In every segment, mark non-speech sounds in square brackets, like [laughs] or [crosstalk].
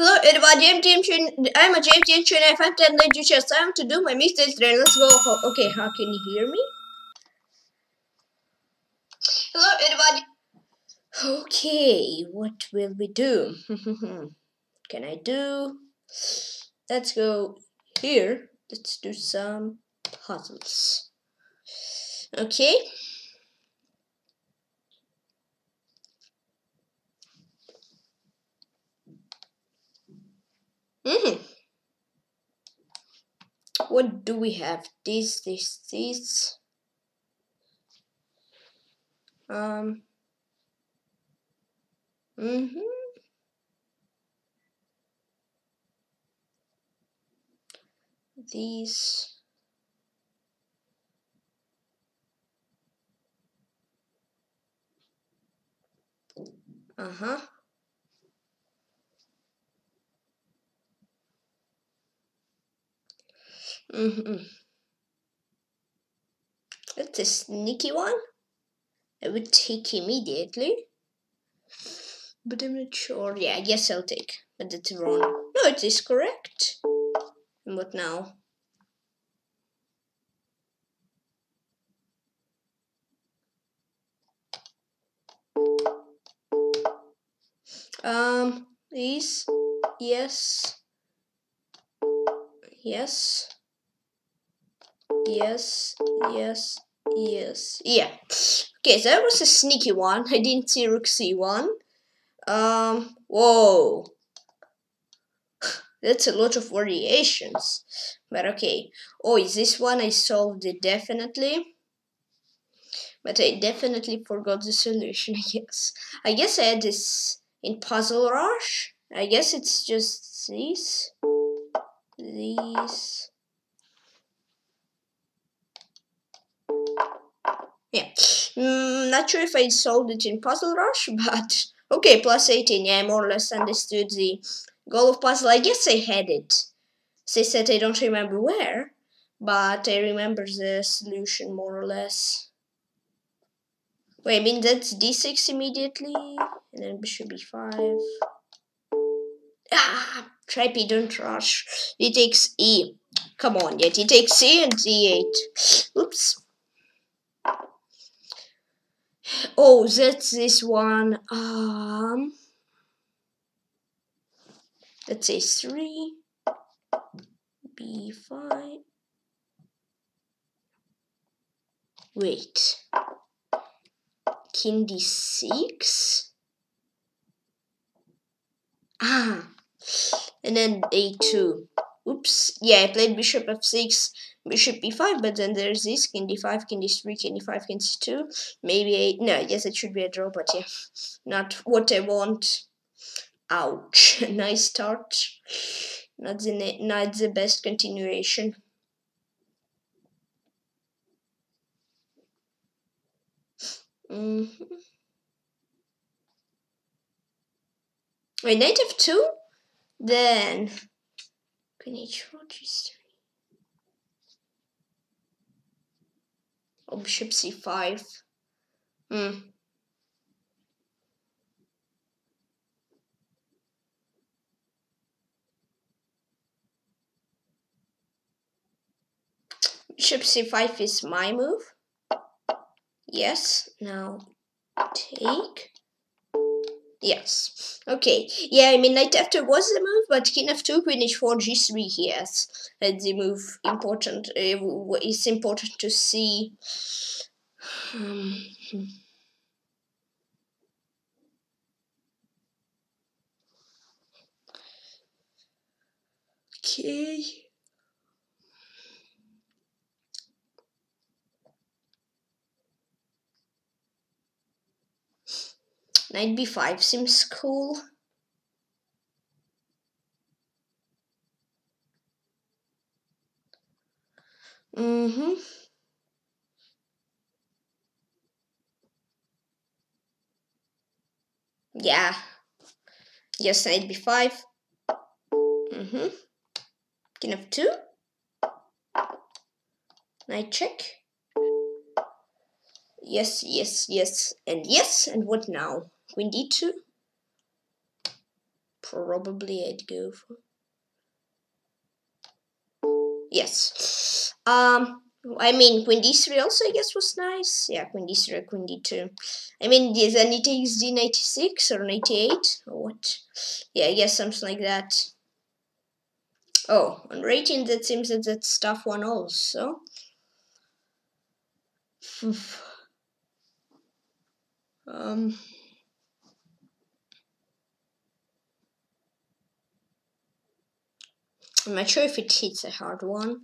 Hello, det var James I'm a James James Tune FM and let you just time to do my mixtape today. Let's go. Okay, how can you hear me? Hello, everybody. Okay, what will we do? [laughs] can I do? Let's go here. Let's do some puzzles. Okay. Mm. What do we have? This, this, this. Um. Mm-hmm. These. Uh-huh. Mm-hmm. That's a sneaky one. I would take immediately. But I'm not sure. Yeah, I guess I'll take. But it's wrong. No, it is correct. And what now? Um, these, yes, yes, yes, yes, yes, yeah. Okay, so that was a sneaky one. I didn't see Rook C1. Um, whoa. [sighs] That's a lot of variations. But okay. Oh, is this one? I solved it definitely. But I definitely forgot the solution, [laughs] I guess. I guess I had this in Puzzle Rush. I guess it's just these. These. Yeah. Mm, not sure if I solved it in Puzzle Rush, [laughs] but okay, plus 18. Yeah, I more or less understood the goal of puzzle. I guess I had it. They said I don't remember where, but I remember the solution more or less. Wait, I mean that's d6 immediately, and then bishop b5. Ah, Trappy, don't rush. He takes e. Come on, yet he takes e and d8. Oops. Oh, that's this one. Um, let's say three, b5. Wait, king d6. Ah, and then a2. Oops. Yeah, I played bishop f6, bishop b5, but then there's this, king d5, king d3, king d5, king c2. Maybe a, no, yes, it should be a draw, but yeah, not what I want. Ouch. [laughs] nice start. Not the, not the best continuation. Mm -hmm. Wait, knight f2? Then Greenwich Rochester. Oh, bishop c5. Hmm. Bishop c5 is my move. Yes, now take. Yes. Okay. Yeah, I mean, knight f2 was the move, but king f2, queen h4, g3, yes. That's the move important. Uh, it's important to see. Um, okay. Knight b5 seems cool. Mm-hmm. Yeah. Yes, knight b5. Mm-hmm. King f2. Knight check. Yes, yes, yes, and yes, and what now? Queen d2? probably I'd go for. Yes. Um, I mean, Queen d3 also, I guess, was nice. Yeah, Queen d3, Queen d2. I mean, then it takes d96 or 98 or what? Yeah, I guess something like that. Oh, on rating, that seems that that's tough one also. um. I'm not sure if it hits a hard one.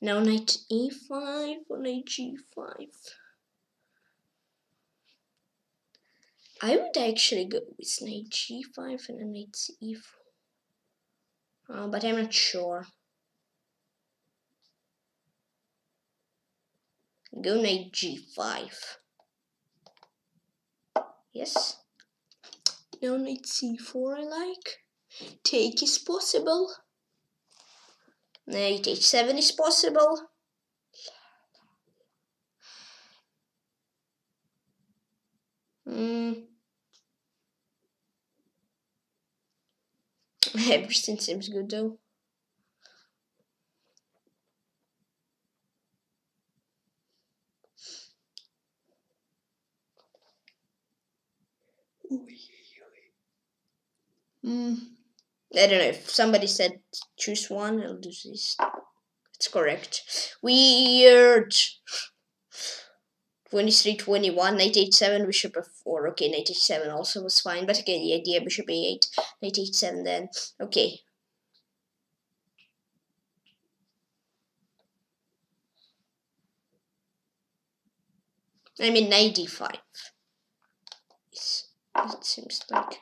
Now knight e5 or knight g5. I would actually go with knight g5 and knight e4. Uh, but I'm not sure. Go knight g5. Yes. Now knight c4 I like. Take is possible. Knight h7 is possible. Mm. [laughs] Everything seems good though. Mm. I don't know if somebody said choose one, I'll do this. It's correct. Weird. 23, 21, knight h7, bishop f4. Okay, knight h7 also was fine, but again, the idea bishop a8, knight h7 then. Okay. I mean, knight d5. It seems like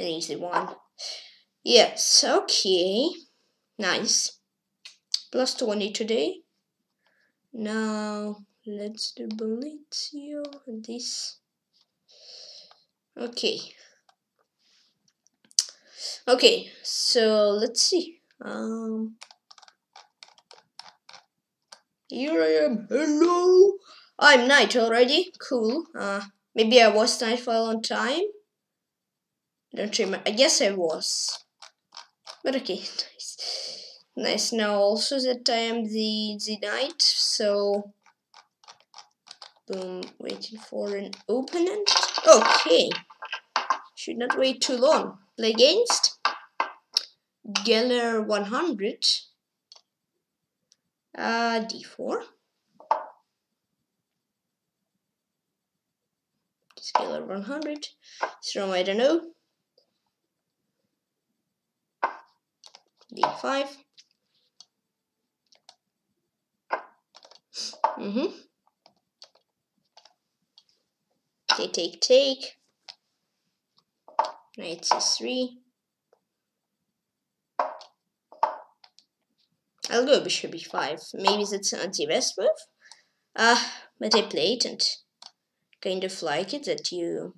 an easy one. Yes, okay. Nice. Plus 20 today. Now, let's do Belizio this. Okay. Okay, so let's see. Um, here I am. Hello. I'm night already. Cool. Uh, maybe I was night for a long time. Don't remember. I guess I was. But okay, nice. Nice. Now also that I am the, the knight, so... Boom, waiting for an opponent. Okay. Should not wait too long. Play against Geller 100. Uh, d4. Geller 100. So I don't know. D5. Mm-hmm. Take, take, take. Knight c3. I'll go bishop b5. Maybe that's an anti-best move. Ah, uh, but I played and kind of like it that you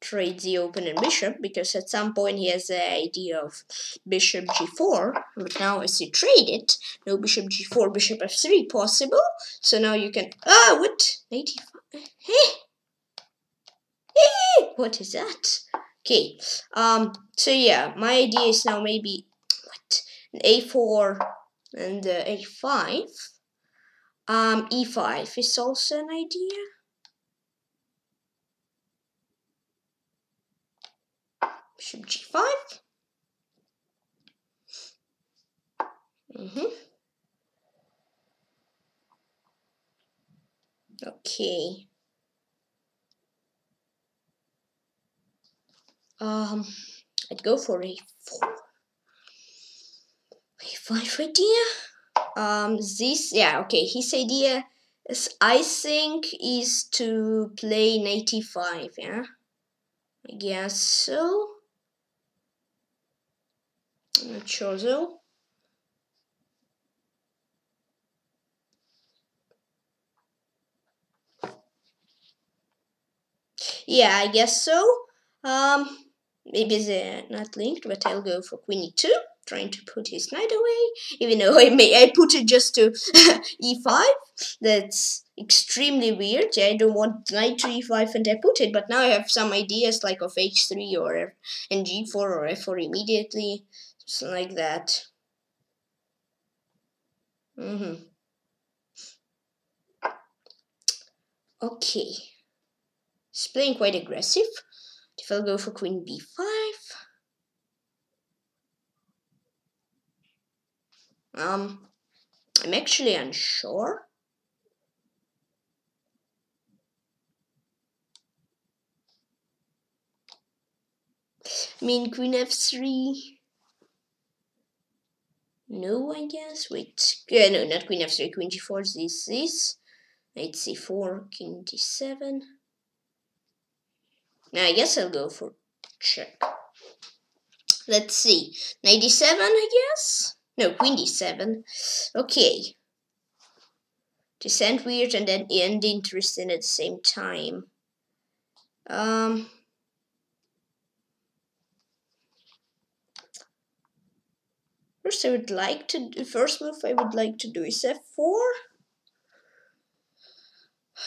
trade the opponent bishop because at some point he has the idea of bishop g4 but now as you trade it no bishop g4 bishop f3 possible. So now you can ah what? 85 hey! Hey! What is that? Okay um so yeah my idea is now maybe what? An a4 and uh, a5 um e5 is also an idea bishop g5. Mm -hmm. Okay. Um, I'd go for a4. A5 idea. Um, this, yeah, okay, his idea is, I think, is to play 95, yeah? I guess so. Though. Yeah, I guess so. Um, maybe they're not linked, but I'll go for queen e2. trying to put his knight away, even though [laughs] I may I put it just to [laughs] e5. That's extremely weird. Yeah, I don't want knight to e5 and I put it, but now I have some ideas like of h3 or and g4 or f4 immediately, something like that. Mm-hmm. Okay. He's playing quite aggressive. If I'll go for queen b5. Um, I'm actually unsure. I mean, queen f3. No, I guess. Wait. Yeah, no, not queen f3. Queen g4 this, this. Knight c4, king d7. Now, I guess I'll go for check. Let's see. Knight d7, I guess? No, queen d7. Okay. Descent weird and then end interesting at the same time. Um... First, I would like to do, first move I would like to do is f4.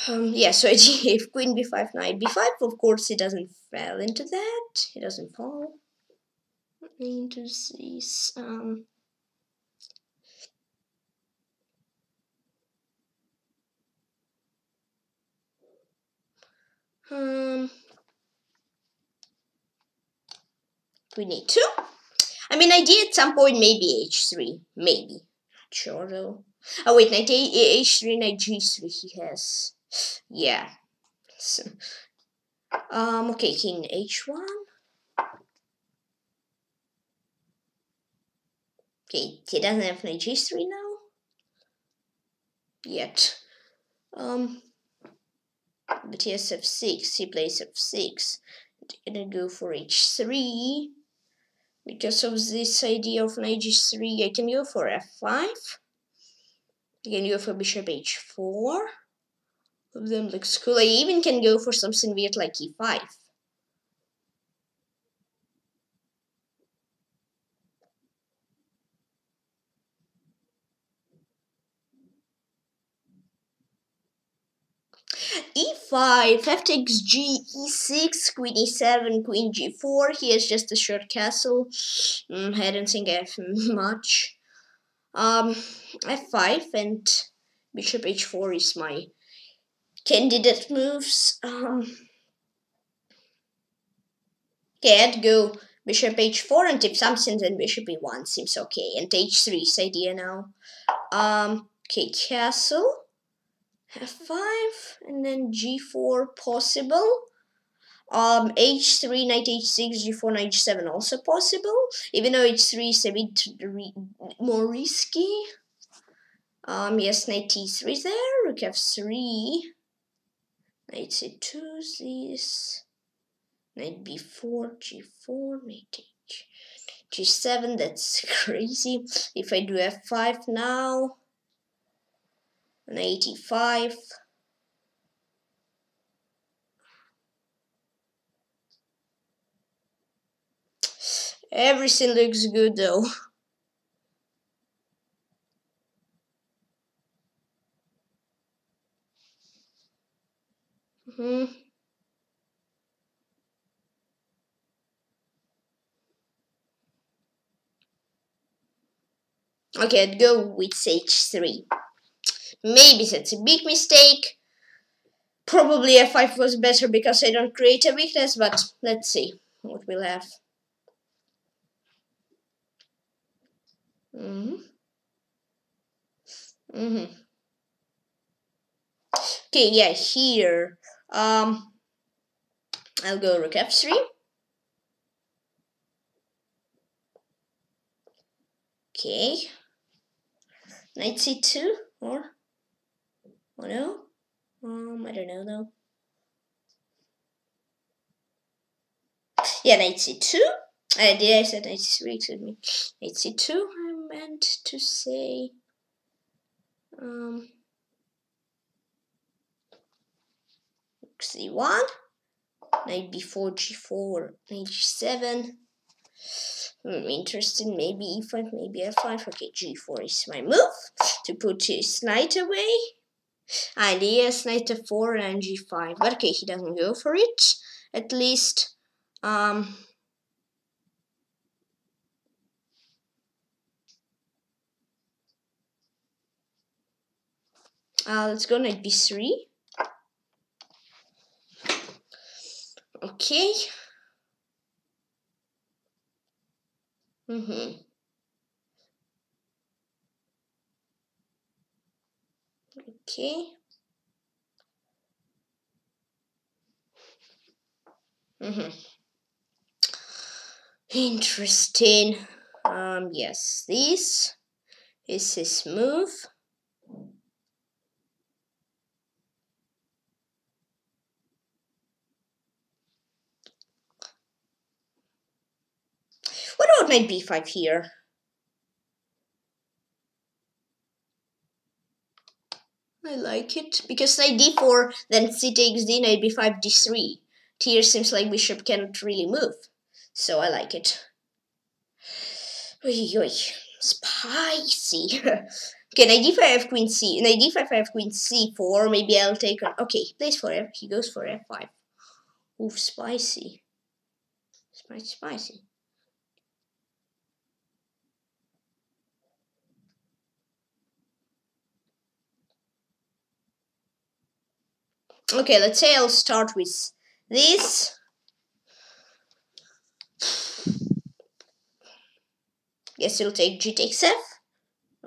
Um, yeah, so [laughs] if queen b5, knight b5, of course, he doesn't fall into that. He doesn't fall into this. Um, um, we need two. I mean, I did at some point maybe h3, maybe. Not sure though. Oh wait, knight h3, knight g3 he has. Yeah. So, um, okay, king h1. Okay, he doesn't have knight g3 now. Yet. Um, but he has f6, he plays f6. Gonna go for h3 because of this idea of knight g3 I can go for f5 I can go for bishop h4 of them looks cool I even can go for something weird like e5 e5, f takes g, e6, queen e7, queen g4. He has just a short castle. Mm, I don't think I have [laughs] much. Um, f5 and bishop h4 is my candidate moves. Um, okay, I'd go bishop h4 and if something then bishop e1 seems okay. And h3 is idea now. Um, okay, castle f5 and then g4 possible. Um h3 knight h6 g4 knight h7 also possible even though h3 is a bit re more risky. Um yes knight t3 there. Rook f3 knight c2 this. Knight b4 g4 knight h g7 that's [laughs] crazy. If i do f5 now an 85. Everything looks good though. Mm [laughs] hmm Okay, I'd go with h3. Maybe that's a big mistake. Probably f5 was better because I don't create a weakness, but let's see what we'll have. Mm hmm Mm hmm Okay, yeah, here. Um, I'll go rook f3. Okay. Knight c2 or Oh no? Um, I don't know though. Yeah, knight c2. Uh, did I say knight c3? Excuse me. Knight c2, I meant to say. Um, c1. Knight b4, g4, knight g7. Hmm, interesting. Maybe e5, maybe f5. Okay, g4 is my move to put his knight away. And he has knight f4 and g5. But okay, he doesn't go for it. At least. Um, uh, let's go knight b3. Okay. Mm-hmm. Okay. Mm-hmm. Interesting. Um, yes, this is his move. What about knight b5 here? I like it because knight d4, then c takes d, knight b5, d3. Here seems like bishop can't really move, so I like it. Oy, oy, spicy. [laughs] okay, knight d5, I have queen c. Knight d5, I have queen c4. Maybe I'll take on. Okay, he plays for f. He goes for f5. Ooh, spicy. Spicy, spicy. Okay, let's say I'll start with this. Guess you'll take g takes f.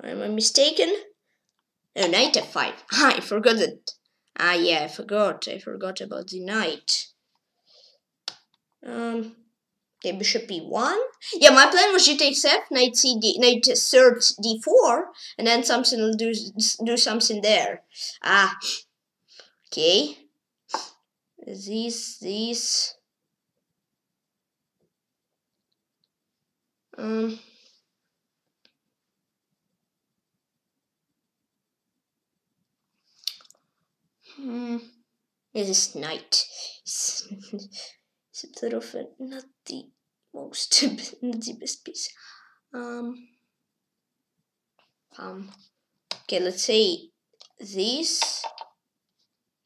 Or am I mistaken? Oh, knight f5. I forgot it. Ah, yeah, I forgot. I forgot about the knight. Um, okay, bishop e1. Yeah, my plan was g takes f, knight c, d, knight third d4, and then something will do do something there. Ah, Okay. These, these. Um. Hmm. This is knight. It's, it's [laughs] a bit of a, not the most, [laughs] not the best piece. Um. Um. Okay, let's say this.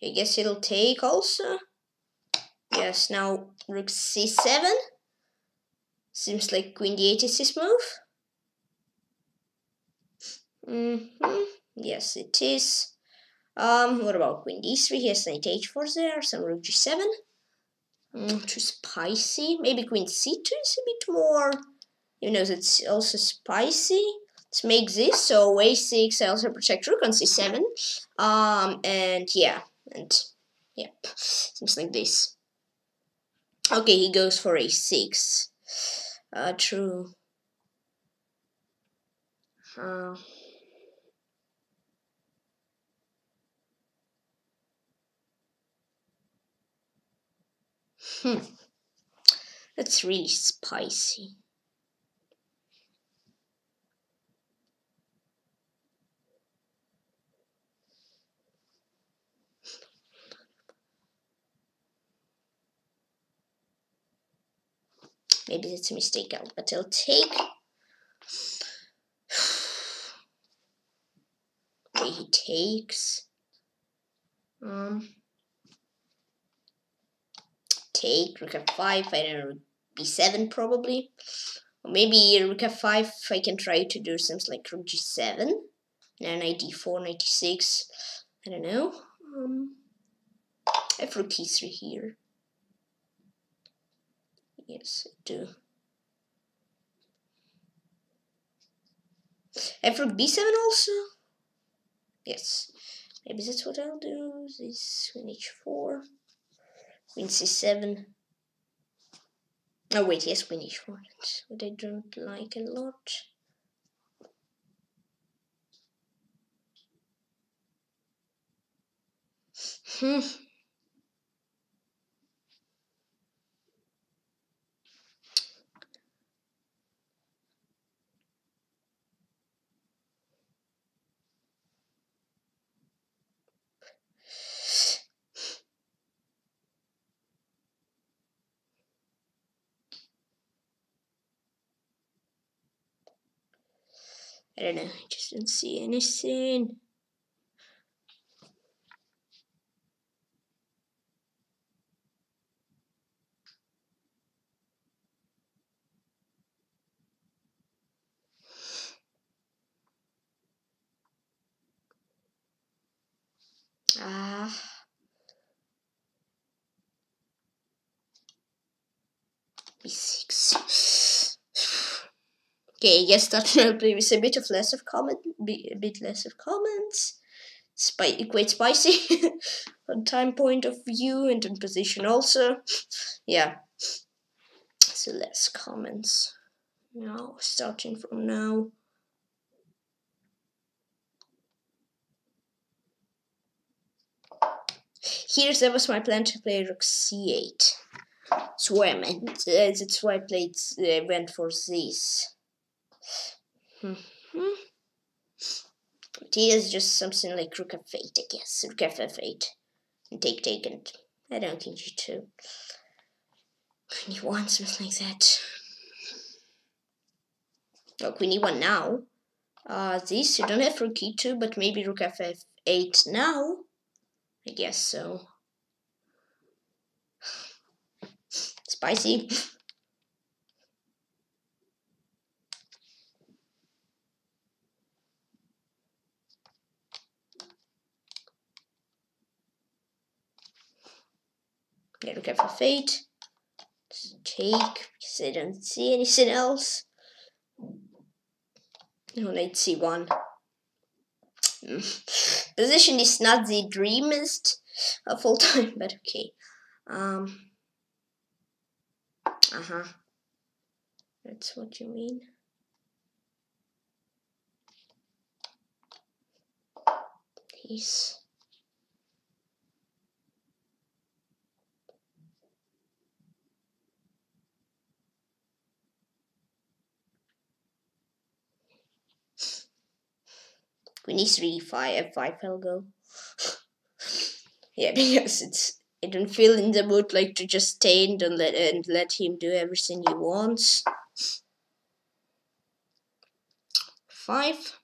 I guess it'll take also. Yes, now rook c7. Seems like queen d8 is his move. Mm hmm Yes, it is. Um, what about queen d3? He has knight h4 there, some rook g7. Mm, too spicy. Maybe queen c2 is a bit more, you know, it's also spicy. Let's make this so a6. I also protect rook on c7. Um, and yeah, and yep, seems like this. Okay, he goes for a6. Uh, true. Uh, hmm. That's really spicy. Maybe it's a mistake, but I'll take. [sighs] okay, he takes. Um, take rook f5. I don't know, b7 probably. Or maybe rook f5. I can try to do something like rook g7. Now knight d4, knight d6. I don't know. Um, I have rook e3 here. Yes, I do. And for b7 also? Yes. Maybe that's what I'll do. This queen h4. Queen c7. Oh wait, yes, queen h4. That's what I don't like a lot. Hmm. I don't know. I just don't see anything. Ah. B6. Okay, will be with a bit of less of comment, a bit less of comments. Spi quite spicy [laughs] on time point of view and in position also. Yeah. So less comments. Now, starting from now. Here's that was my plan to play rook c8. That's why I meant. Uh, that's why I played. Uh, went for this. Mm -hmm. It is just something like rook f8, I guess. Rook f8. And take, take, and I don't think g2. Queen e1, something like that. Oh, queen e1 now. Uh, this, you don't have rook e2, but maybe rook f8 now. I guess so. [sighs] Spicy. Yeah, look out for fate. take because I don't see anything else. No, knight [laughs] c1. Position is not the dreamiest of all time, [laughs] but okay. Um. Uh huh. That's what you mean. Peace. Queen e3, 5, f5 I'll go. yeah, [laughs] because it's I don't feel in the mood like to just stand and let and let him do everything he wants. Five.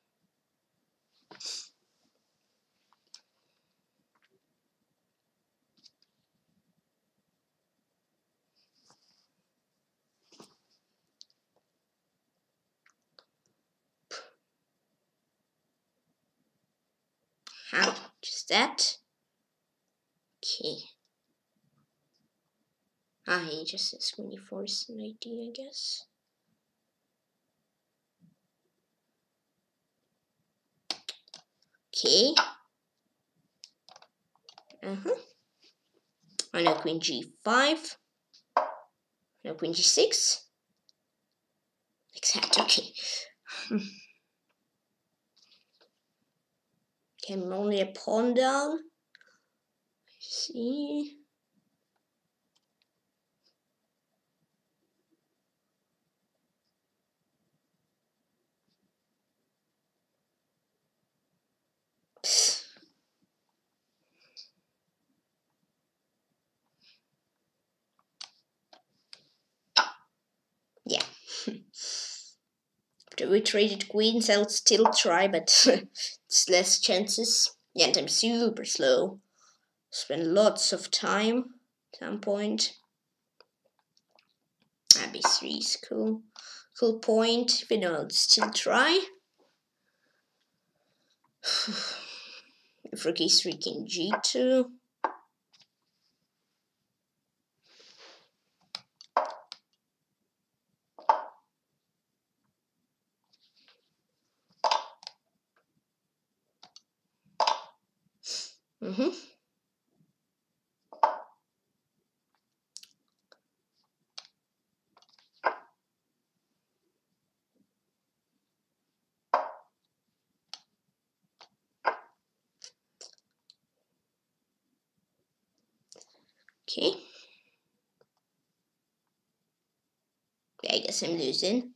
How? Just that? Okay. Ah, he just says when you force an idea, I guess. Okay. Uh-huh. I know queen g5. No queen g6. Exact, okay. I'm only a pawn down. see. [laughs] we traded queens, I'll still try, but [laughs] it's less chances. And I'm super slow. Spend lots of time some point. Ah, b3 is cool. Cool point, you know, I'll still try. rook e3 king g2. Mm-hmm. Okay. I guess I'm losing.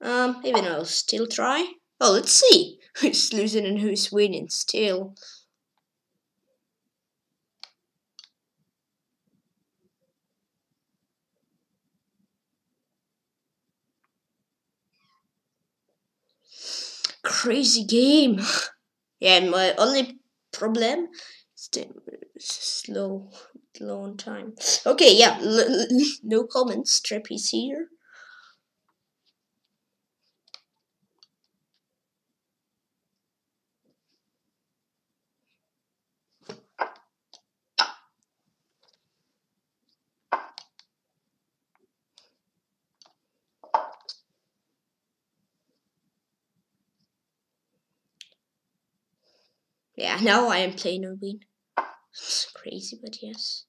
Um, even I'll still try. Oh, let's see [laughs] who's losing and who's winning still. crazy game. [laughs] yeah, my only problem is the slow, long time. Okay, yeah, [laughs] no comments. Trippy's here. Yeah, now I am playing win. It's [sighs] crazy, but yes.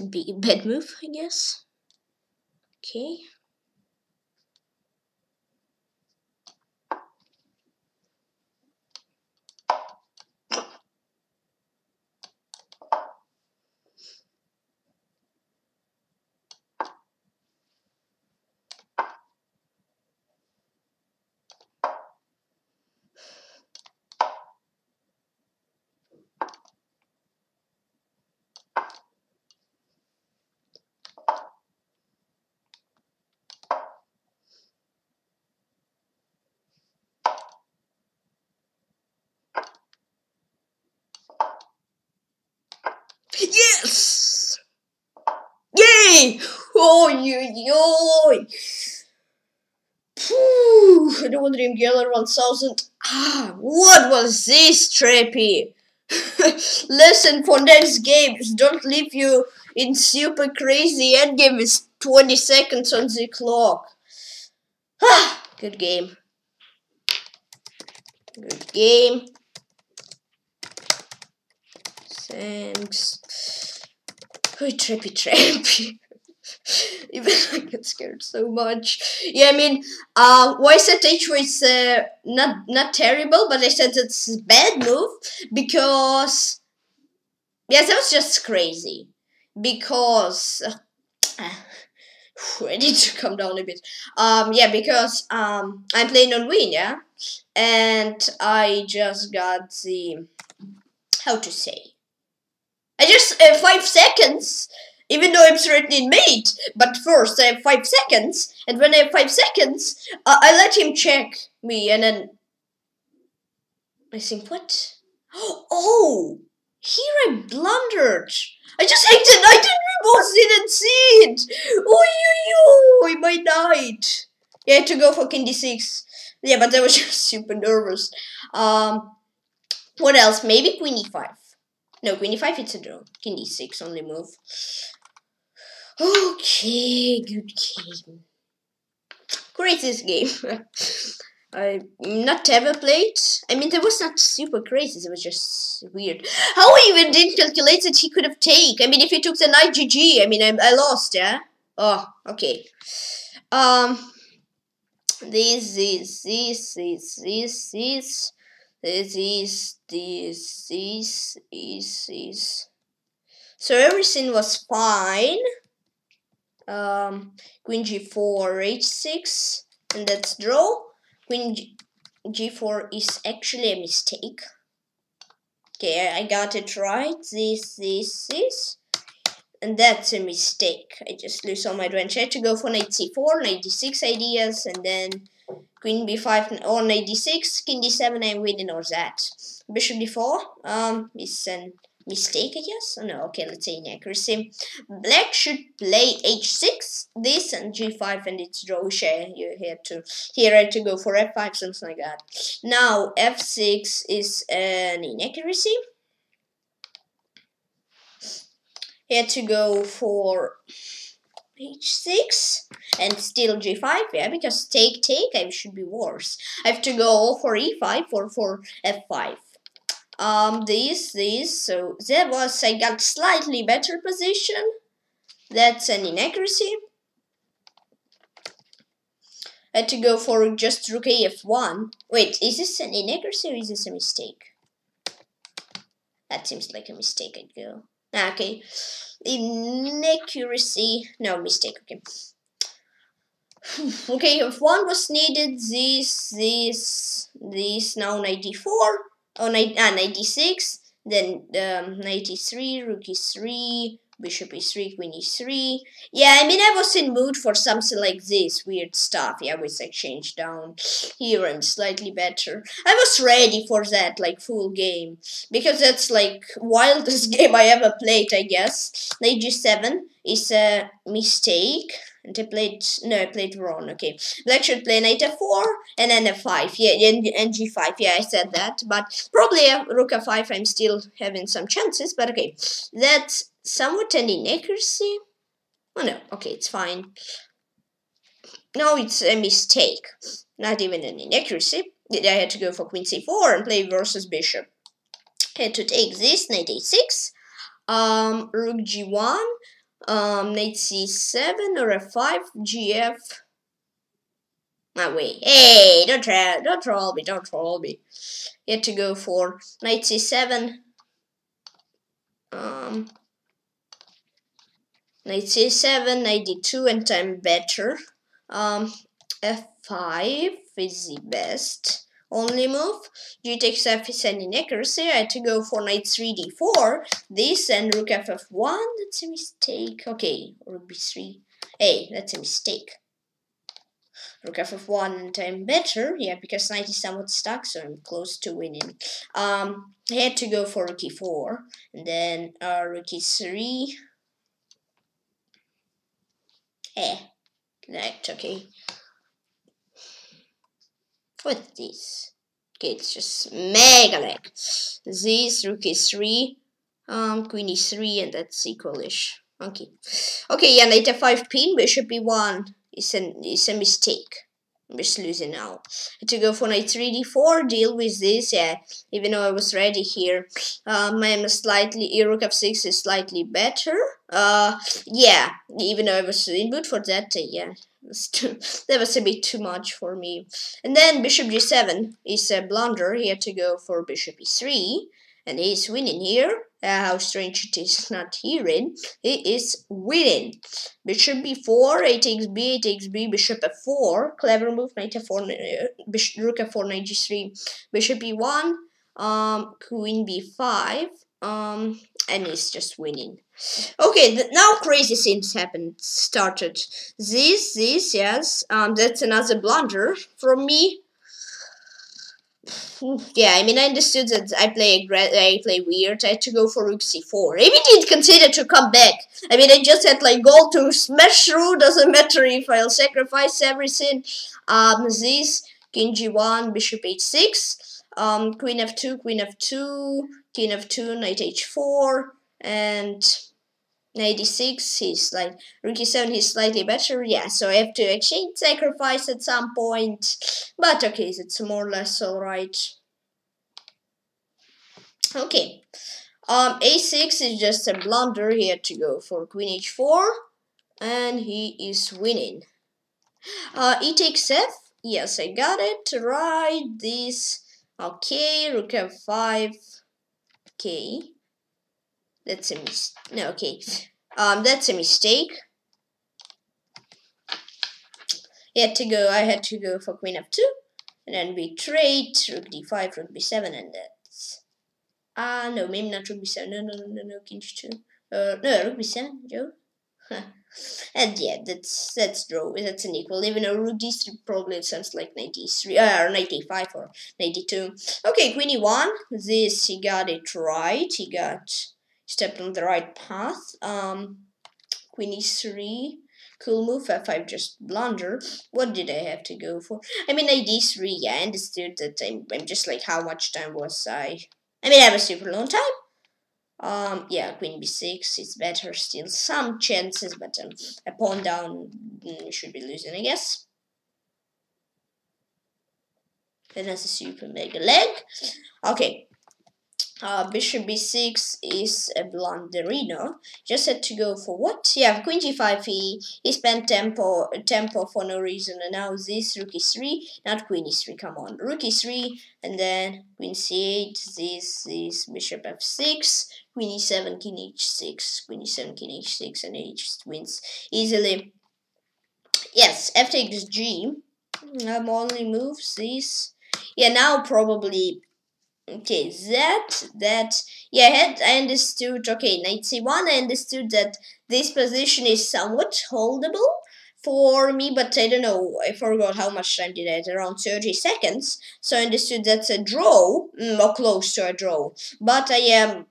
It's a bad move, I guess. Okay. Yes! Yay! Oh, yo, yo. Phew, the Dream Geller 1000. Ah, what was this, Trappy? [laughs] Listen for next games. Don't leave you in super crazy endgame is 20 seconds on the clock. Ah, good game. Good game. Thanks. Oh, trippy trappy. [laughs] Even I get scared so much. Yeah, I mean, uh, why I said H was uh, not not terrible, but I said it's a bad move because yes, that was just crazy. Because uh, [sighs] I need to calm down a bit. Um, yeah, because um, I'm playing on Win, yeah, and I just got the how to say just uh, five seconds, even though I'm threatening mate. But first, I have five seconds, and when I have five seconds, uh, I let him check me, and then I think, what? [gasps] Oh, here I blundered. I just hated. I didn't almost didn't see it. Oh, yo, yo, my knight. Yeah, I had to go for King D6. Yeah, but I was [laughs] just super nervous. Um, what else? Maybe Queen E5. No, queen e5 it's a draw. King d6 only move. Okay, good game. Craziest game. [laughs] I not ever played. I mean, there was not super crazy. It was just weird. How he even didn't calculate that he could have take. I mean, if he took the knight GG, I mean, I, I lost, yeah. Oh, okay. Um, this, this, this, this, this, this, this, is this, this, this, this. So everything was fine. Um, queen g4, h6, and that's draw. Queen G g4 is actually a mistake. Okay, I got it right. This, this, this. And that's a mistake. I just lose all my advantage. I had to go for knight c4, knight d6 ideas, and then queen b5 or knight d6, king d7, I'm winning or that. Bishop d4 um, is an mistake, I guess. Oh, no, okay, let's say inaccuracy. Black should play h6, this, and g5, and it's share. You had to here to go for f5, something like that. Now f6 is an inaccuracy. He had to go for h6 and still g5 yeah because take take I should be worse. I have to go for e5 or for f5 um this this so that was I got slightly better position. That's an inaccuracy. I had to go for just rook af1 wait is this an inaccuracy or is this a mistake? That seems like a mistake I'd go okay inaccuracy no mistake okay [sighs] okay if one was needed this this this now 94 oh, ah, 96, then um, 93, rook e3, bishop e3, queen e3. Yeah, I mean, I was in mood for something like this, weird stuff. Yeah, with exchange down. Here I'm slightly better. I was ready for that, like, full game. Because that's, like, wildest [laughs] game I ever played, I guess. Knight g7 is a mistake. And I played, no, I played wrong, okay. Black should play knight f4 and then f5, yeah, and, and g5, yeah, I said that. But probably uh, rook f5, I'm still having some chances, but okay. That's somewhat an inaccuracy. Oh no, okay, it's fine. No, it's a mistake. Not even an inaccuracy. I had to go for queen c4 and play versus bishop. Had to take this, knight a6, um, rook g1, um, knight c7 or f5, gf. Ah, way. Hey, don't try, don't troll me, don't troll me. Had to go for knight c7. Um, knight c7, knight d2, and I'm better. Um, f5 is the best only move. G takes f is an inaccuracy. I had to go for knight 3 d4. This and rook ff1. That's a mistake. Okay, rook b3. Hey, that's a mistake. Rook ff1 I'm better. Yeah, because knight is somewhat stuck, so I'm close to winning. Um, I had to go for rook e4. And then uh, rook e3. Eh, right, okay. What's this? Okay, it's just mega lag. This rook is 3, um, queen is 3, and that's equalish. Okay. Okay, yeah, knight f5 pin, bishop e1 is, an, is a mistake. Just losing now. to go for knight 3 d4, deal with this, yeah, even though I was ready here. Um, I'm slightly, rook f6 is slightly better. Uh, yeah, even though I was in mood for that, uh, yeah, [laughs] that was a bit too much for me. And then bishop g7 is a blunder. He had to go for bishop e3, and he's winning here. Uh, how strange it is not hearing. He is winning. Bishop b4, a takes b, a takes b, bishop f4. Clever move, knight f4, uh, bishop, rook f4, knight g3. Bishop e1, um, queen b5, um, and he's just winning. Okay, now crazy things happened, started. This, this, yes, um, that's another blunder from me. Yeah, I mean, I understood that I play I play weird. I had to go for rook c4. Maybe didn't consider to come back. I mean, I just had like goal to smash through. Doesn't matter if I'll sacrifice everything. Um, this king g1, bishop h6, um, queen f2, queen f2, king f2, knight h4, and 96 he's like rook e7 he's slightly better yeah so i have to exchange sacrifice at some point but okay it's more or less all right okay um a6 is just a blunder he had to go for queen h4 and he is winning Uh, e takes f. Yes, I got it right. This. Okay, rook f5. Okay. That's a mis. No, okay. Um, that's a mistake. Had to go. I had to go for queen f2, and then we trade rook d5, rook b7, and that's. Ah, uh, no, maybe not rook b7. No, no, no, no, no, king 2 Uh, no, rook b7, Joe. [laughs] and yeah, that's that's draw. That's an equal. Even a rook d3 probably sounds like 93 uh, or 95 or 92. Okay, queen e1. This he got it right. He got stepped on the right path. Um, queen e3. Cool move, f5 just blunder. What did I have to go for? I mean, I d3, yeah, I understood that I'm, I'm just like, how much time was I? I mean, I have a super long time. Um, yeah, queen b6 it's better still. Some chances, but um, a pawn down mm, should be losing, I guess. And that's a super mega leg. Okay, uh, bishop b6 is a blunderino. Just had to go for what? Yeah, queen g5, he, he spent tempo tempo for no reason, and now this rook e3, not queen e3, come on. Rook e3, and then queen c8, this, this, bishop f6, queen e7, king h6, queen e7, king h6, and h wins easily. Yes, f takes g. I'm only moves this. Yeah, now probably Okay, that, that, yeah, I had, I understood, okay, knight c1, I understood that this position is somewhat holdable for me, but I don't know, I forgot how much time did I had, around 30 seconds, so I understood that's a draw, mm, or close to a draw, but I am, um,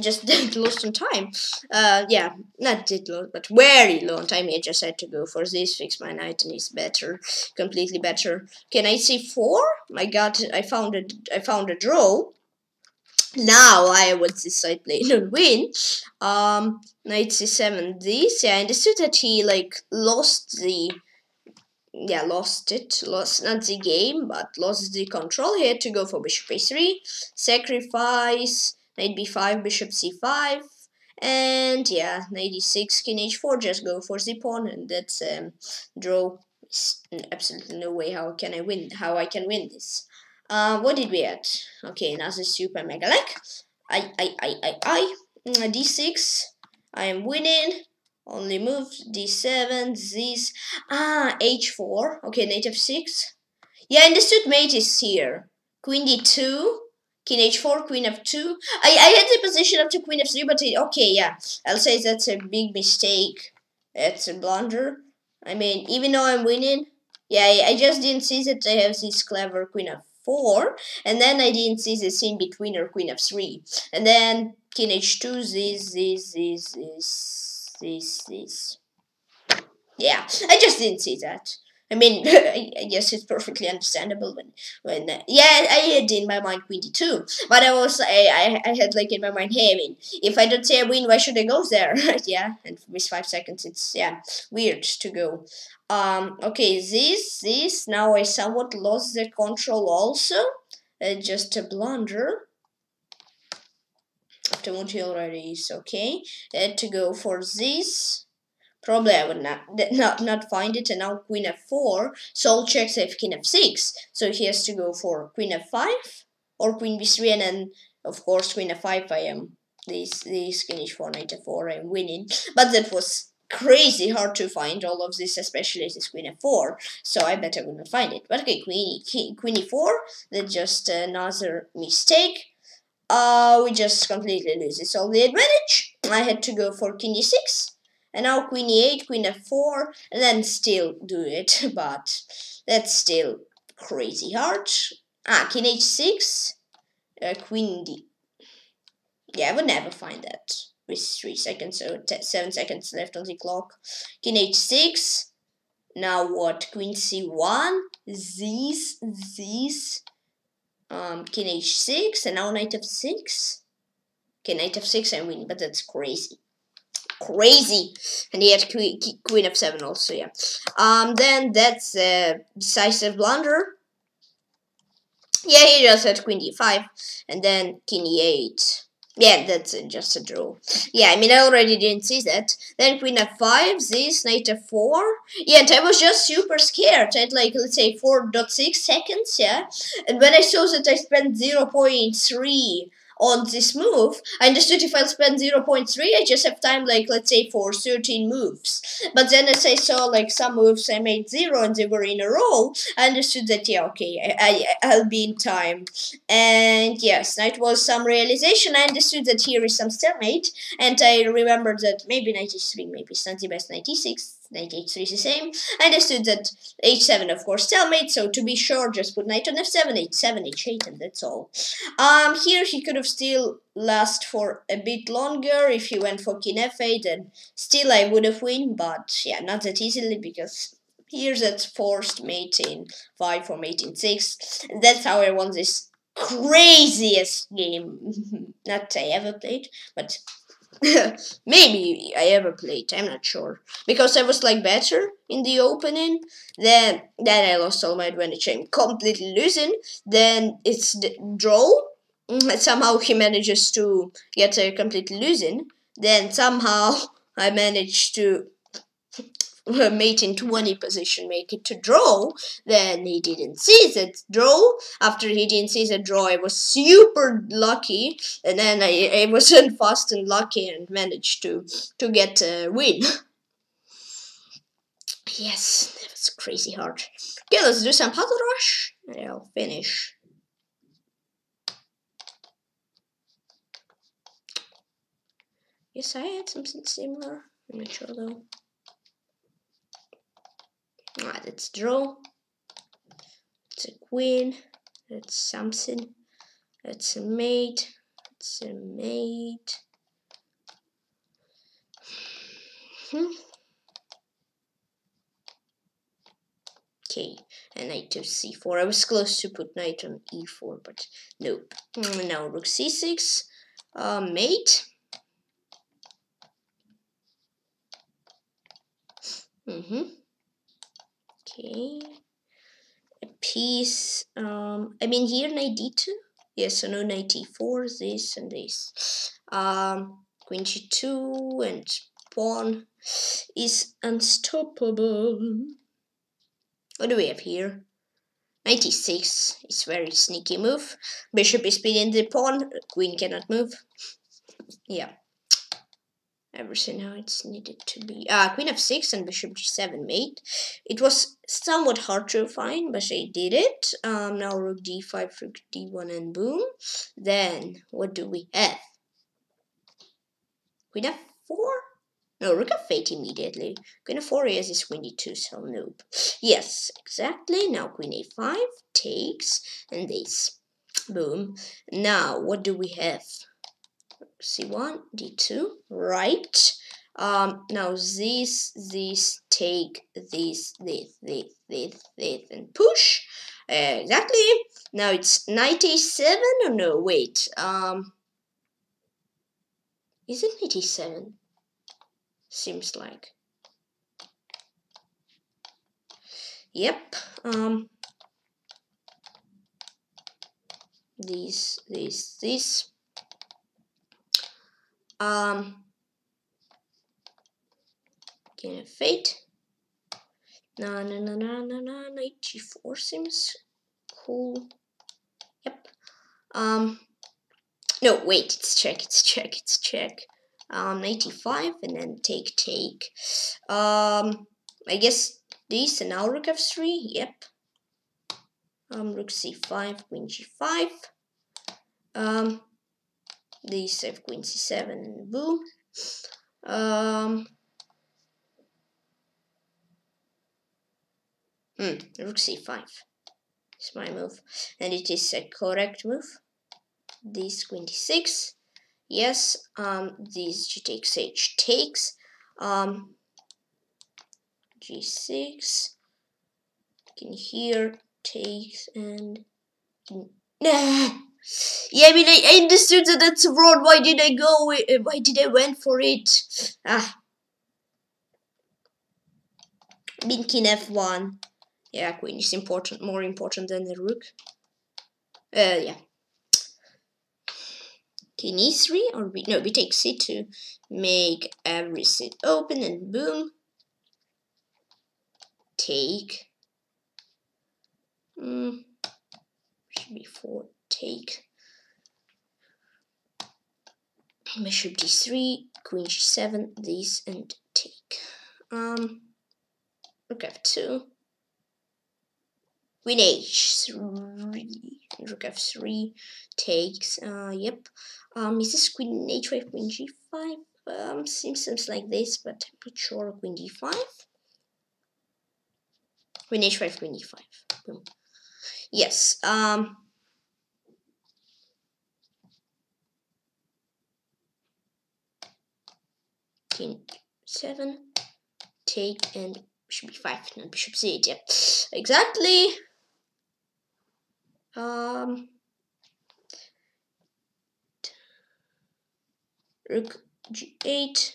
just [laughs] did lost some time. Uh, yeah, not did lose, but very long time. I just had to go for this, fix my knight, and it's better, completely better. Can I see four? My God, I found a, I found a draw. Now I would decide play and win. Um, knight c7. This, yeah, I understood that he like lost the yeah, lost it. Lost not the game, but lost the control. He had to go for bishop a3, sacrifice, knight b5, bishop c5, and yeah, knight e6, king h4, just go for the pawn, and that's um, draw. Absolutely no way how can I win, how I can win this. Uh, what did we add? Okay, another super mega leg. I, I, I, I, I, mm, d6, I am winning. Only move d7, this, ah, h4, okay, knight f6. Yeah, and the understood mate is here. Queen d2, King h4, queen f2. I, I had the position up to queen f3, but it, okay, yeah. I'll say that's a big mistake. It's a blunder. I mean, even though I'm winning, yeah, I, I just didn't see that I have this clever queen f4, and then I didn't see the scene between her queen f3. And then king h2, this, this, this, this, this, this. Yeah, I just didn't see that. I mean, [laughs] guess it's perfectly understandable when, when uh, yeah, I had in my mind Queen D2, but I was, I, I, I had like in my mind, hey, I mean, if I don't say I win, why should I go there? [laughs] yeah, and miss five seconds, it's, yeah, weird to go. Um, okay, this, this, now I somewhat lost the control also, uh, just a blunder. After Monty already is okay, had to go for this Probably I would not [laughs] not not find it, and now queen f4. Sol checks if king f6, so he has to go for queen f5 or queen b3, and then of course queen f5. I am this this king h4 knight f4. I'm winning, but that was crazy hard to find all of this, especially this queen f4. So I bet I would not find it. But okay, queen e queen e4. That's just another mistake. Uh, we just completely lose this all the advantage. I had to go for king e6 and now queen e8, queen f4, and then still do it, [laughs] but that's still crazy hard. Ah, king h6, uh, queen d. Yeah, I would never find that with 3 seconds, so 7 seconds left on the clock. King h6, now what? Queen c1, these, these, um, king h6, and now knight f6. Okay, knight f6 I win, but that's crazy crazy. And he had queen, queen f7 also, yeah. Um, then that's a decisive blunder. Yeah, he just had queen d5, and then king e8. Yeah, that's uh, just a draw. Yeah, I mean, I already didn't see that. Then queen f5, this, knight f4. Yeah, and I was just super scared. Had like, let's say, 4.6 seconds, yeah? And when I saw that I spent 0.3 on this move, I understood if I spend 0.3, I just have time, like, let's say, for 13 moves. But then as I saw, like, some moves I made 0 and they were in a row, I understood that, yeah, okay, I, I, I'll be in time. And yes, that was some realization. I understood that here is some stalemate, and I remembered that maybe 93, maybe it's not the best 96, knight h3 is the same. I understood that h7 of course stalemate, so to be sure just put knight on f7, h7, h8 and that's all. Um, here he could have still last for a bit longer if he went for king f8 and still I would have win, but yeah, not that easily because here's that forced mate in 5 or mate in 6. And that's how I won this craziest game [laughs] not I ever played, but [laughs] Maybe I ever played, I'm not sure. Because I was like better in the opening, then then I lost all my advantage. I'm completely losing, then it's the draw. Mm, somehow he manages to get a completely losing. Then somehow [laughs] I managed to mate in 20 position make it to draw then he didn't see that draw. After he didn't see the draw i was super lucky and then i, I wasn't [laughs] fast and lucky and managed to to get a win. [laughs] Yes that was crazy hard. Okay let's do some puzzle rush i'll finish. Yes i had something similar. I'm not sure though Alright, let's draw. It's a queen. It's something. It's a mate. It's a mate. Hmm. Okay, and knight to c4. I was close to put knight on e4, but nope. Mm, now rook c6. Uh, mate. Mm-hmm. Okay. A piece. Um, I mean here knight d2. Yes, so no knight e4, this and this. Um, queen g2 and pawn is unstoppable. What do we have here? 96 is very sneaky move. Bishop is pinning the pawn, queen cannot move. Yeah everything how it's needed to be. Ah, queen f6 and bishop g7 mate. It was somewhat hard to find, but I did it. Um, now rook d5, rook d1, and boom. Then, what do we have? Queen f4? No, rook f8 immediately. Queen f4 is queen d2, so nope. Yes, exactly. Now queen a5 takes, and this. Boom. Now, what do we have? C1 d2 right? Um now this this take this this this this this and push. Exactly. Now it's 97 or no wait um is it 87 seems like. Yep um these these this um, King of Fate. Na na na na na na. Knight G4 seems cool. Yep. Um. No, wait. It's check. It's check. It's check. Um, 95 and then take take. Um, I guess these and now rook f3. Yep. Um, rook c5, queen g5. Um, the save queen c7 and boom. Um, hmm, rook c5 is my move, and it is a correct move. This queen d6, yes. Um, this g takes h takes. Um, g6. Can here takes and. Nah. [laughs] Yeah, I mean, I, understood that that's wrong. Why did I go? Uh, why did I went for it? Ah. I king f1. Yeah, queen is important, more important than the rook. Uh, yeah. King e3 or we no we take c2 make every seat open and boom take mm, should be four take bishop d3 queen g7 this and take. Um rook f2 queen h3 rook f3 takes uh yep. Um is this queen h5 queen g5 um seems seems like this but i'm not sure queen d5 queen h5 queen e5 Boom. yes um king 7 take and bishop b5 not bishop c8 yeah. Exactly. Um rook g8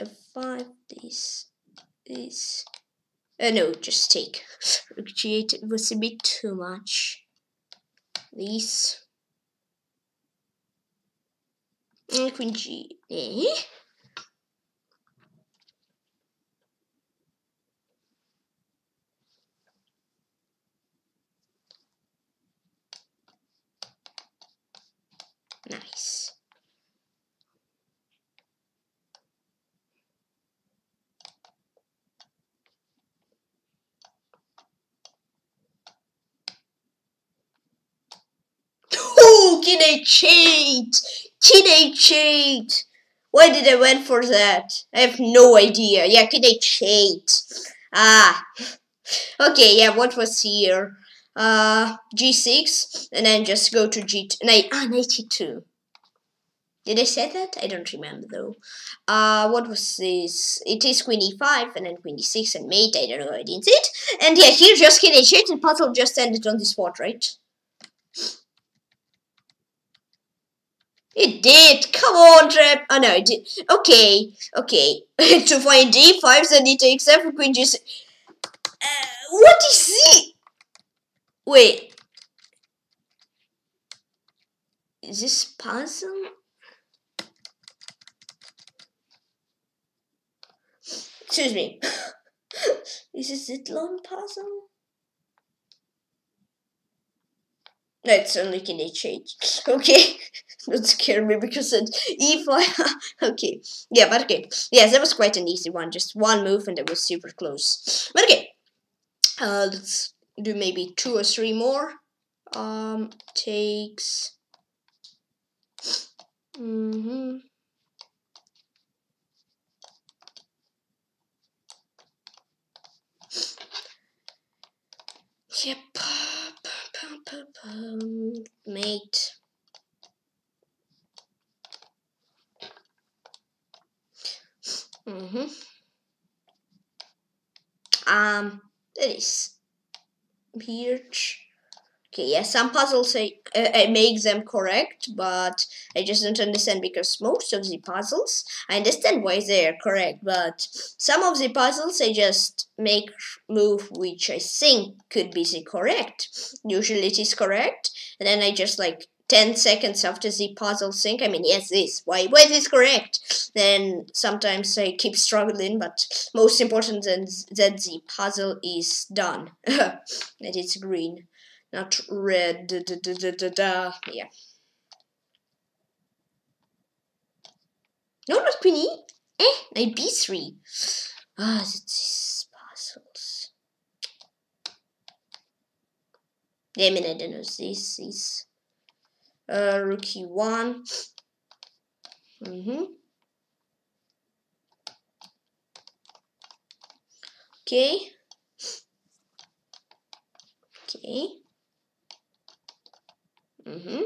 f5 this this uh, no just take. Rook g8 it was a bit too much. These and queen g eh? Nice. Oh, can I cheat? Can I cheat? Why did I went for that? I have no idea. Yeah, can I cheat? Ah. Okay, yeah, what was here? Uh, G6, and then just go to G2. No, ah, 92. Did I say that? I don't remember though. Uh, what was this? It is queen e5 and then queen e6 and mate. I don't know. I didn't see it. And yeah, here just king h8 and puzzle just ended on the spot, right? It did. Come on, Trap. Oh no, it did. Okay, okay. [laughs] to find d5, then it takes every queen just. Uh, what is it? Wait. Is this puzzle? Excuse me. [laughs] is this Zitlon puzzle? It's only can h8. [laughs] Okay. Don't scare me because it e5. [laughs] okay. Yeah, but okay. Yes, that was quite an easy one. Just one move and it was super close. But okay. Uh, let's do maybe two or three more. Um, takes. Mm hmm. Yep. Mate. Mm-hmm. Um, that is weird. Okay, yeah, some puzzles I, uh, I make them correct, but I just don't understand because most of the puzzles, I understand why they are correct, but some of the puzzles I just make move which I think could be the correct. Usually it is correct, and then I just like 10 seconds after the puzzle sync, I mean, yes, this, why, why is this correct? Then sometimes I keep struggling, but most important than that the puzzle is done. [laughs] that it's green, not red, da, da, da, da, da. yeah. No, not queen e. Eh, knight b3. Ah, these puzzles. Damn it, I don't know, this is uh, rook e1. Mm-hmm. Okay. Okay. Mm-hmm.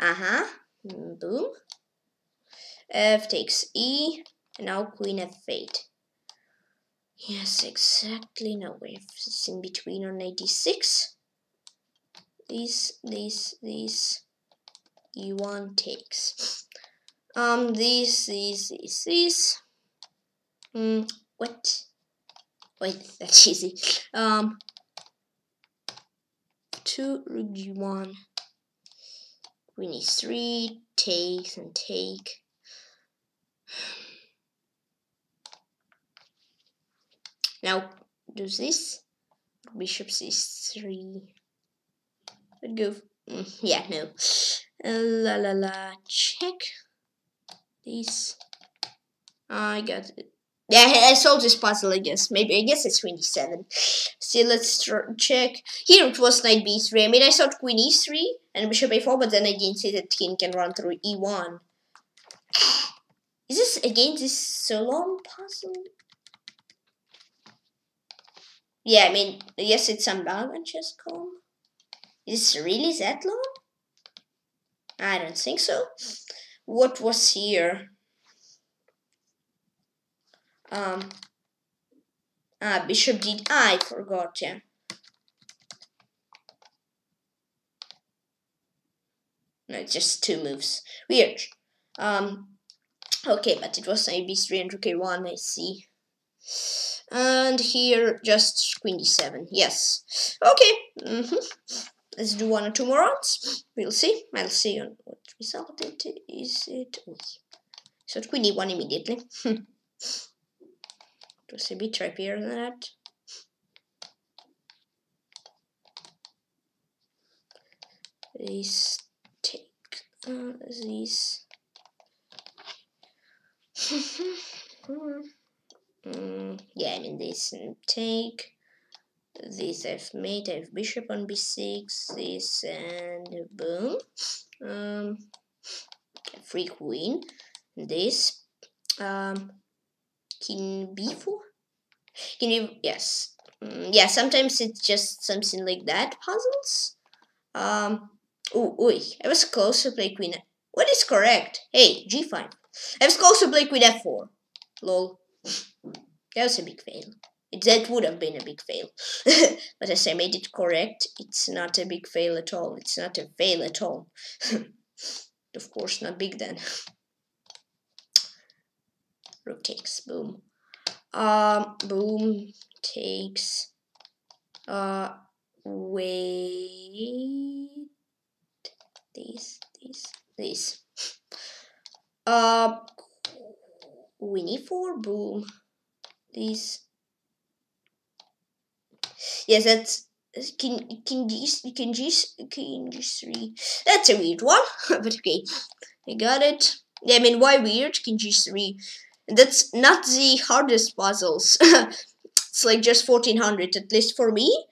Uh-huh. Boom. F takes E. And now queen f8. Yes, exactly. Now we have this in between on 86. These, these, these, E1 takes. Um, these, these, these, these. Hmm, what? Wait, [laughs] that's easy. Um, 2, rook g1, queen e3, takes and take. Now, do this, bishop c3. Let's go, mm, yeah, no. Uh, la la la, check. This, I got it. Yeah, I solved this puzzle, I guess. Maybe, I guess it's 27. See, let's check. Here it was knight b3. I mean, I thought queen e3 and bishop a4, but then I didn't see that king can run through e1. Is this, again, this Solon puzzle? Yeah, I mean, yes, it's some long chess.com. Is this really that long? I don't think so. What was here? Um, ah, bishop d. Ah, I forgot, yeah. No, just two moves. Weird. Um, okay, but it was a b3 and rook a1, I see. And here, just queen d7. Yes. Okay. Mm -hmm. Let's do one or two more rounds. We'll see. I'll see on what result it is. It. So queen e1 immediately. [laughs] Was a bit trippier than that. These take uh, these. mm, yeah, I mean this take this I've made I've bishop on b6 this and boom um free queen this um king b4 can you yes. Mm, yeah sometimes it's just something like that puzzles. Um oh oi i was close to play queen what is correct? Hey g5 i was close to play queen f4 lol. That was a big fail. That would have been a big fail. [laughs] But as i made it correct it's not a big fail at all. It's not a fail at all. [laughs] Of course not big then [laughs] rook takes boom um boom takes uh wait this this this uh Winnie for boom this yes that's King King G King G King G three. That's a weird one, [laughs] but okay, I got it. I mean, why weird? King G three that's not the hardest puzzles. [laughs] it's like just 1400, at least for me.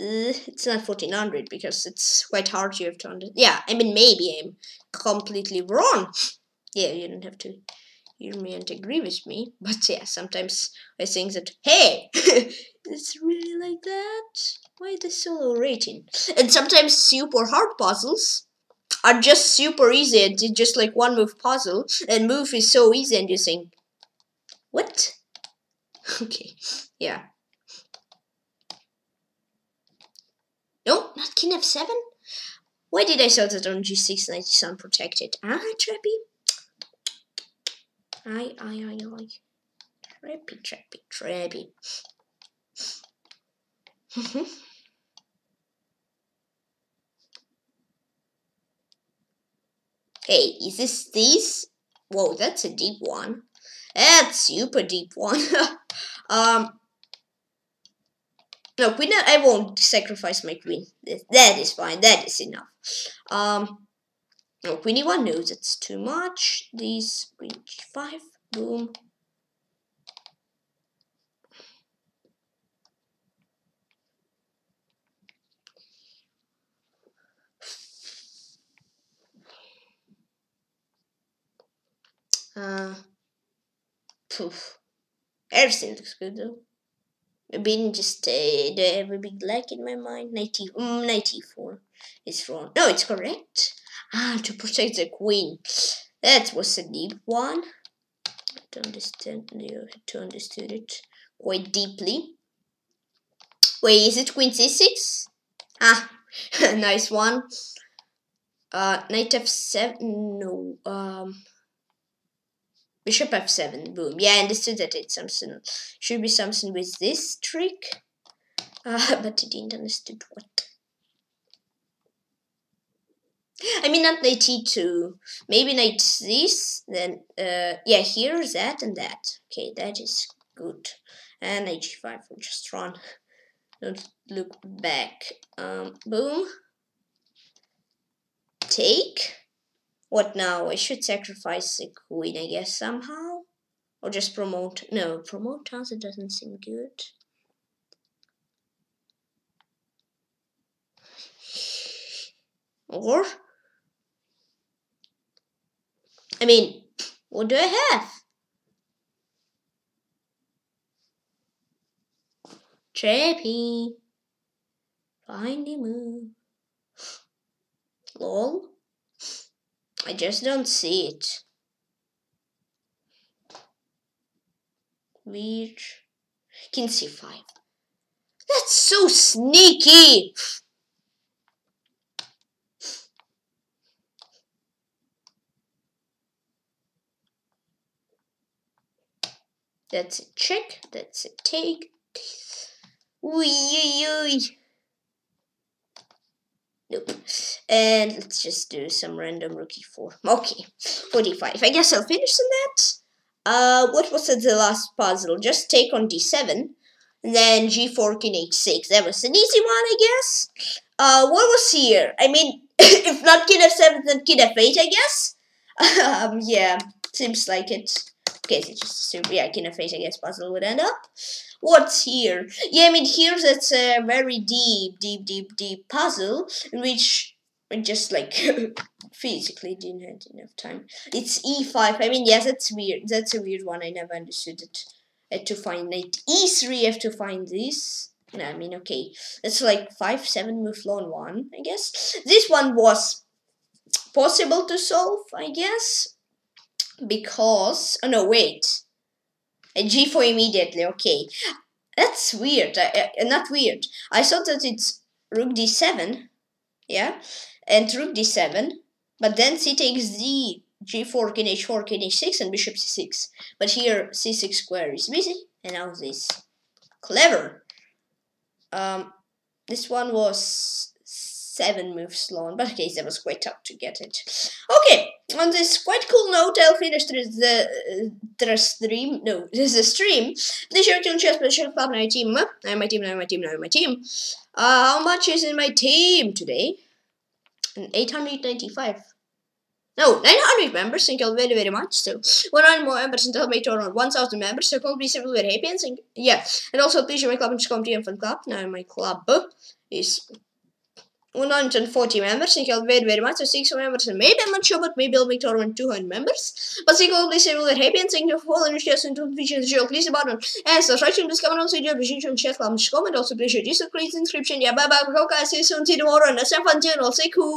Uh, it's not 1400 because it's quite hard you have to understand. Yeah, I mean, maybe I'm completely wrong. Yeah, you don't have to hear me and agree with me. [laughs] But yeah, sometimes I think that, hey, [laughs] it's really like that? Why the so low rating? And sometimes super hard puzzles are just super easy it's just like one move puzzle and move is so easy and you think what? [laughs] Okay, yeah. No, not king f7? Why did I sell that on g6 knight is unprotected? Ah, trappy. Aye, aye, aye, aye. Trappy, trappy, trappy. [laughs] hey, is this this? Whoa, that's a deep one. That's super deep one. [laughs] um, no, queen, I won't sacrifice my queen. That is fine. That is enough. Um, no, queen e1 knows it's too much. These queen g5, boom. Uh, Everything looks good though. Maybe just uh, I have a big like in my mind? 90, mm, 94 is wrong. No, it's correct. Ah, to protect the queen. That was a deep one. To understand, you had to understand it quite deeply. Wait, is it queen c6? Ah, [laughs] nice one. Uh, knight f7. No. Um. Bishop f7, boom. Yeah, I understood that it's something, should be something with this trick. Uh, [laughs] but I didn't understood what. I mean, not knight e2. Maybe knight this, then, uh, yeah, here, that, and that. Okay, that is good. And knight g5 will just run. Don't look back. Um, boom. Take. What now? I should sacrifice the queen, I guess, somehow. Or just promote. No, promote it doesn't seem good. Or I mean, what do I have? Trappy. Find move. Lol. I just don't see it. Reach. King c5. That's so sneaky! That's a check. That's a take. Wee Nope. And let's just do some random rookie four. [laughs] Okay, 45. I guess I'll finish on that. Uh, what was the last puzzle? Just take on d7. And then g4, king h6. That was an easy one, I guess. Uh, what was here? I mean, [coughs] if not king f7, then king f8, I guess. [laughs] um, yeah, seems like it. Okay, so just super, yeah, king of face, I guess puzzle would end up. What's here? Yeah, I mean, here's it's a uh, very deep, deep, deep, deep puzzle in which I just like [laughs] physically didn't have enough time. It's e5. I mean, yes, that's weird. That's a weird one. I never understood it. I had to find knight e3. I have to find this. No, I mean, okay, it's like five, seven move long one. I guess this one was possible to solve. I guess because oh no wait. A g4 immediately okay. That's weird. I, uh, not weird. I thought that it's rook d7 yeah and rook d7 but then c takes d g4 king h4 king h6 and bishop c6 but here c6 square is busy and now this clever. Um this one was seven moves long, but okay, that was quite tough to get it. Okay, on this quite cool note, I'll finish the, the stream. No, this is a stream. Please share to please share club, my team. I'm my team, now my team, now my team. Uh, how much is in my team today? 895. No, 900 members, thank you all very, very much. So, 100 more members until my total 1000 members. So, please be very happy and yeah. And also, please join my club and just come to Fun Club. Now, my club is 140 members. You all very, very much. So 6 members, and maybe I'm not sure, but maybe I'll make tournament 200 members. But thank you all, please really happy and thank you for us just into the video. So please the button and subscribe to this comment on video. Please share chat, comment, also please share this, please inscription. Yeah, bye bye. We hope guys see you soon. See you tomorrow. And that's fun channel. Say cool.